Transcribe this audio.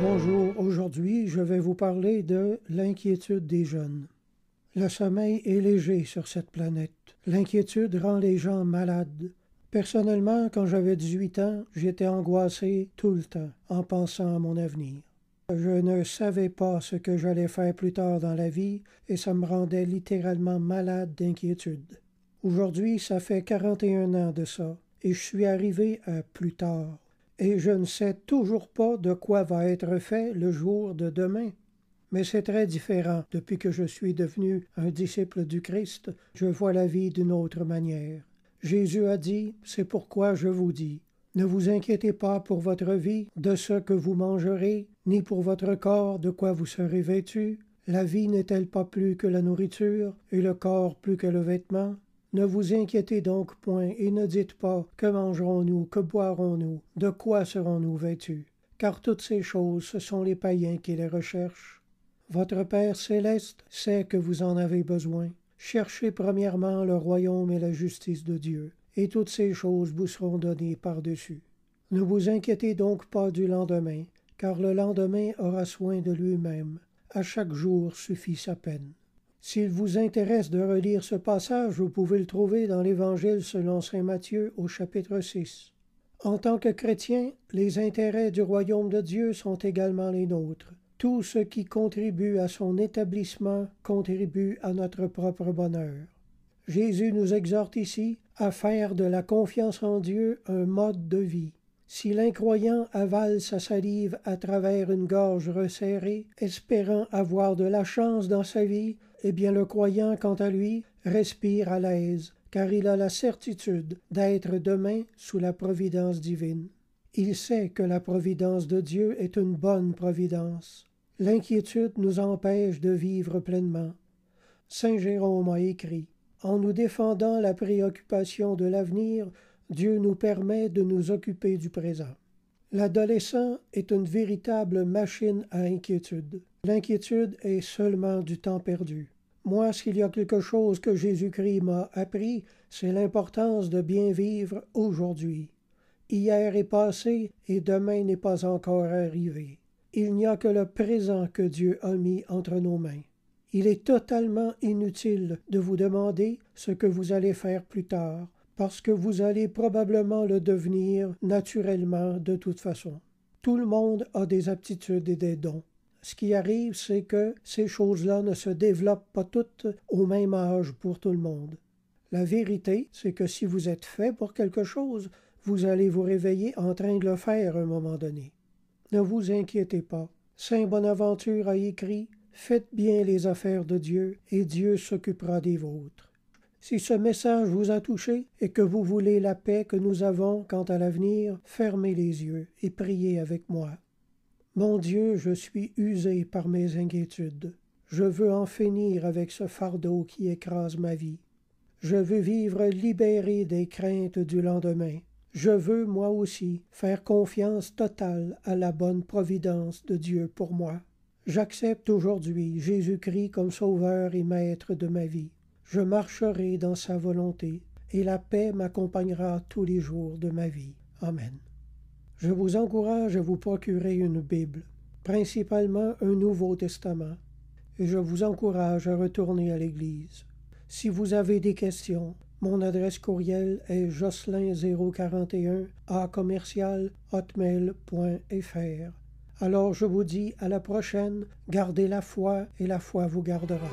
Bonjour, aujourd'hui je vais vous parler de l'inquiétude des jeunes. Le sommeil est léger sur cette planète. L'inquiétude rend les gens malades. Personnellement, quand j'avais 18 ans, j'étais angoissé tout le temps en pensant à mon avenir. Je ne savais pas ce que j'allais faire plus tard dans la vie et ça me rendait littéralement malade d'inquiétude. Aujourd'hui, ça fait 41 ans de ça et je suis arrivé à plus tard et je ne sais toujours pas de quoi va être fait le jour de demain. Mais c'est très différent depuis que je suis devenu un disciple du Christ, je vois la vie d'une autre manière. Jésus a dit, c'est pourquoi je vous dis, ne vous inquiétez pas pour votre vie de ce que vous mangerez, ni pour votre corps de quoi vous serez vêtu. La vie n'est-elle pas plus que la nourriture, et le corps plus que le vêtement? Ne vous inquiétez donc point, et ne dites pas Que mangerons-nous, que boirons-nous, de quoi serons-nous vêtus? Car toutes ces choses, ce sont les païens qui les recherchent. Votre Père céleste sait que vous en avez besoin. Cherchez premièrement le royaume et la justice de Dieu, et toutes ces choses vous seront données par-dessus. Ne vous inquiétez donc pas du lendemain, car le lendemain aura soin de lui-même. À chaque jour suffit sa peine. S'il vous intéresse de relire ce passage, vous pouvez le trouver dans l'Évangile selon saint Matthieu au chapitre 6. En tant que chrétiens, les intérêts du royaume de Dieu sont également les nôtres. Tout ce qui contribue à son établissement contribue à notre propre bonheur. Jésus nous exhorte ici à faire de la confiance en Dieu un mode de vie. Si l'incroyant avale sa salive à travers une gorge resserrée, espérant avoir de la chance dans sa vie, eh bien le croyant, quant à lui, respire à l'aise, car il a la certitude d'être demain sous la providence divine. Il sait que la providence de Dieu est une bonne providence. L'inquiétude nous empêche de vivre pleinement. Saint Jérôme a écrit En nous défendant la préoccupation de l'avenir, Dieu nous permet de nous occuper du présent. L'adolescent est une véritable machine à inquiétude. L'inquiétude est seulement du temps perdu. Moi, s'il y a quelque chose que Jésus-Christ m'a appris, c'est l'importance de bien vivre aujourd'hui. Hier est passé et demain n'est pas encore arrivé. Il n'y a que le présent que Dieu a mis entre nos mains. Il est totalement inutile de vous demander ce que vous allez faire plus tard, parce que vous allez probablement le devenir naturellement de toute façon. Tout le monde a des aptitudes et des dons. Ce qui arrive, c'est que ces choses-là ne se développent pas toutes au même âge pour tout le monde. La vérité, c'est que si vous êtes fait pour quelque chose, vous allez vous réveiller en train de le faire un moment donné. Ne vous inquiétez pas. Saint Bonaventure a écrit Faites bien les affaires de Dieu, et Dieu s'occupera des vôtres. Si ce message vous a touché et que vous voulez la paix que nous avons quant à l'avenir, fermez les yeux et priez avec moi. Mon Dieu, je suis usé par mes inquiétudes. Je veux en finir avec ce fardeau qui écrase ma vie. Je veux vivre libéré des craintes du lendemain. Je veux, moi aussi, faire confiance totale à la bonne providence de Dieu pour moi. J'accepte aujourd'hui Jésus-Christ comme Sauveur et Maître de ma vie je marcherai dans sa volonté, et la paix m'accompagnera tous les jours de ma vie. Amen. Je vous encourage à vous procurer une Bible, principalement un Nouveau Testament, et je vous encourage à retourner à l'Église. Si vous avez des questions, mon adresse courriel est jocelyn041 à commercial. Alors je vous dis à la prochaine, gardez la foi et la foi vous gardera.